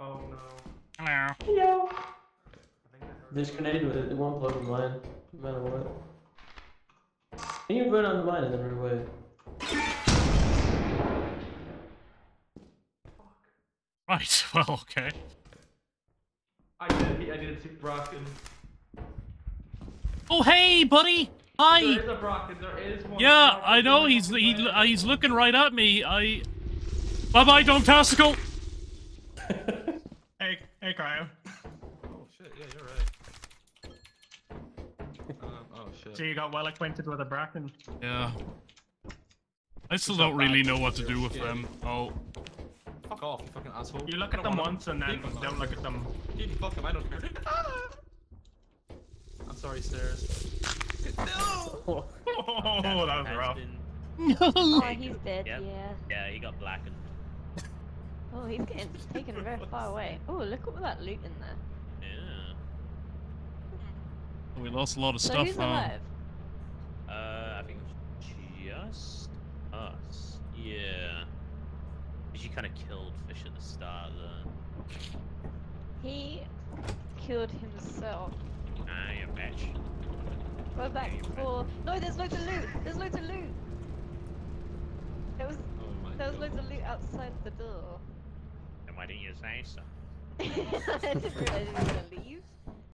Oh no. Hello. Hello. I think I heard This grenade with it, it won't blow the mine, no matter what. Can you run on the mine and then run away? Right. Well, okay. I did. I did see Bracken. Oh, hey, buddy. Hi. is a Bracken. There is one. Yeah, Bracken I know. He's he, uh, he's looking right at me. I. Bye bye, Dongtastical. Hey, hey, Cryo. Oh shit, yeah, you're right. Um, oh shit. So you got well acquainted with a bracken. Yeah. I still don't really know what to do with them. Oh. Fuck off, you fucking asshole. You look at them once and then don't look at them. Yeah, you fuck them, I don't care. I'm sorry, stairs. No! Oh, that was rough. been- Oh, he's dead, yeah. Yeah, he got blackened. Oh, he's getting taken very far away. Oh, look at all that loot in there. Yeah. We lost a lot of So stuff. who's huh? alive? Uh, I think it was just us. Yeah. Because you kind of killed Fish at the start there. He killed himself. Ah, you bitch. Go back for. No, there's loads of loot. There's loads of loot. There was Oh there was god. loads of loot outside the door. Why didn't you say so? I didn't realize he was gonna leave.